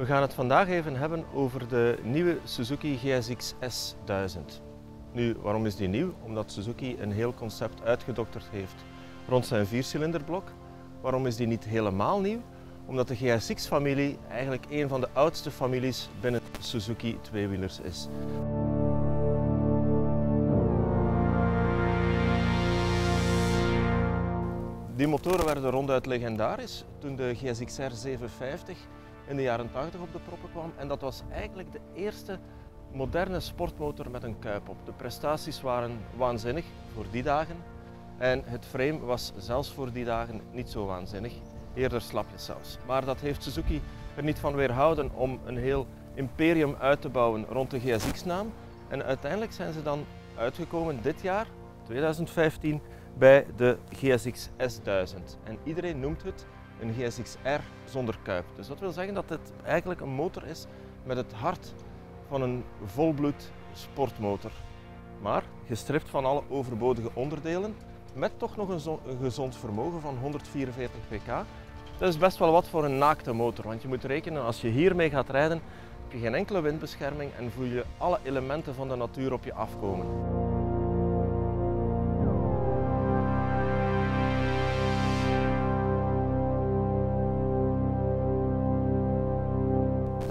We gaan het vandaag even hebben over de nieuwe Suzuki GSX S1000. Nu, waarom is die nieuw? Omdat Suzuki een heel concept uitgedokterd heeft rond zijn viercilinderblok. Waarom is die niet helemaal nieuw? Omdat de GSX-familie eigenlijk een van de oudste families binnen Suzuki tweewielers is. Die motoren werden ronduit legendarisch toen de GSX-R 750 in de jaren 80 op de proppen kwam. En dat was eigenlijk de eerste moderne sportmotor met een kuip op. De prestaties waren waanzinnig voor die dagen. En het frame was zelfs voor die dagen niet zo waanzinnig, eerder slapjes zelfs. Maar dat heeft Suzuki er niet van weerhouden om een heel imperium uit te bouwen rond de GSX-naam. En uiteindelijk zijn ze dan uitgekomen dit jaar, 2015, bij de GSX S1000. En iedereen noemt het een GSX-R zonder kuip. Dus dat wil zeggen dat het eigenlijk een motor is met het hart van een volbloed sportmotor. Maar gestript van alle overbodige onderdelen, met toch nog een, gezond vermogen van 144 pk. Dat is best wel wat voor een naakte motor, want je moet rekenen als je hiermee gaat rijden, heb je geen enkele windbescherming en voel je alle elementen van de natuur op je afkomen.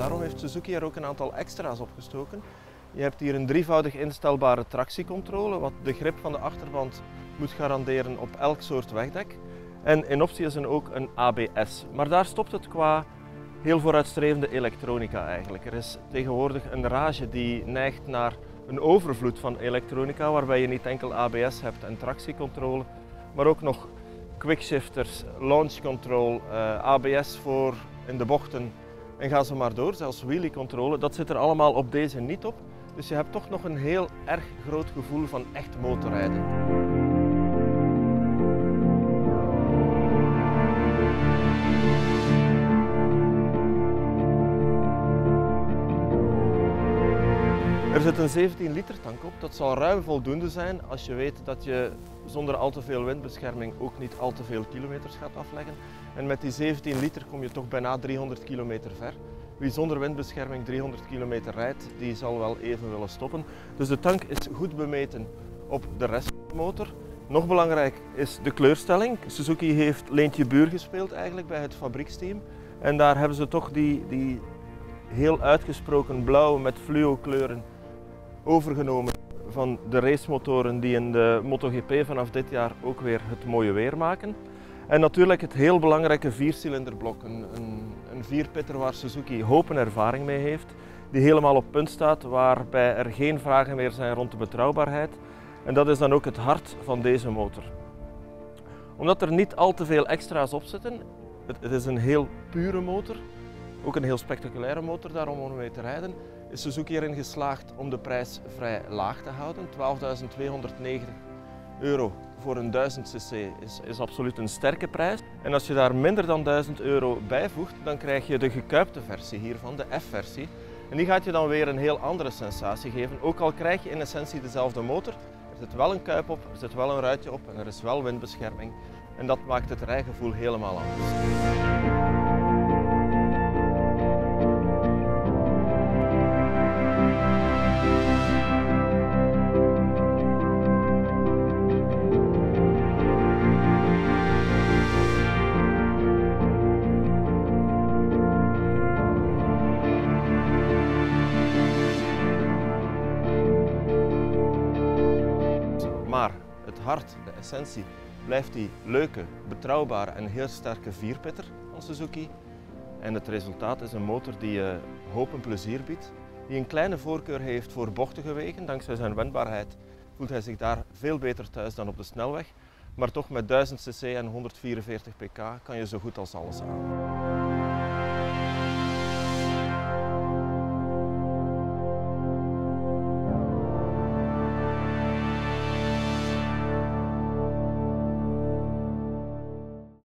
Daarom heeft Suzuki er ook een aantal extra's opgestoken. Je hebt hier een drievoudig instelbare tractiecontrole, wat de grip van de achterband moet garanderen op elk soort wegdek. En in optie is er ook een ABS. Maar daar stopt het qua heel vooruitstrevende elektronica eigenlijk. Er is tegenwoordig een rage die neigt naar een overvloed van elektronica, waarbij je niet enkel ABS hebt en tractiecontrole, maar ook nog quickshifters, launch control, eh, ABS voor in de bochten en ga zo maar door. Zelfs wheelie controle, dat zit er allemaal op deze niet op. Dus je hebt toch nog een heel erg groot gevoel van echt motorrijden. Er zit een 17 liter tank op. Dat zal ruim voldoende zijn als je weet dat je zonder al te veel windbescherming ook niet al te veel kilometers gaat afleggen. En met die 17 liter kom je toch bijna 300 kilometer ver. Wie zonder windbescherming 300 kilometer rijdt, die zal wel even willen stoppen. Dus de tank is goed bemeten op de rest van de motor. Nog belangrijk is de kleurstelling. Suzuki heeft Leentje Buur gespeeld eigenlijk bij het fabrieksteam. En daar hebben ze toch die, die heel uitgesproken blauw met fluo kleuren overgenomen van de racemotoren die in de MotoGP vanaf dit jaar ook weer het mooie weer maken. En natuurlijk het heel belangrijke viercilinderblok, een, een, een vierpitter waar Suzuki hoop en ervaring mee heeft, die helemaal op punt staat, waarbij er geen vragen meer zijn rond de betrouwbaarheid. En dat is dan ook het hart van deze motor. Omdat er niet al te veel extra's op zitten, het is een heel pure motor, ook een heel spectaculaire motor daarom om mee te rijden, is Suzuki erin geslaagd om de prijs vrij laag te houden. 12.290 euro voor een 1000 cc is, is absoluut een sterke prijs. En als je daar minder dan 1000 euro bijvoegt, dan krijg je de gekuipte versie hiervan, de F-versie. En die gaat je dan weer een heel andere sensatie geven, ook al krijg je in essentie dezelfde motor. Er zit wel een kuip op, er zit wel een ruitje op en er is wel windbescherming. En dat maakt het rijgevoel helemaal anders. Maar het hart, de essentie, blijft die leuke, betrouwbare en heel sterke vierpitter van Suzuki. En het resultaat is een motor die je hoop en plezier biedt, die een kleine voorkeur heeft voor bochtige wegen. Dankzij zijn wendbaarheid voelt hij zich daar veel beter thuis dan op de snelweg. Maar toch met 1000 cc en 144 pk kan je zo goed als alles aan.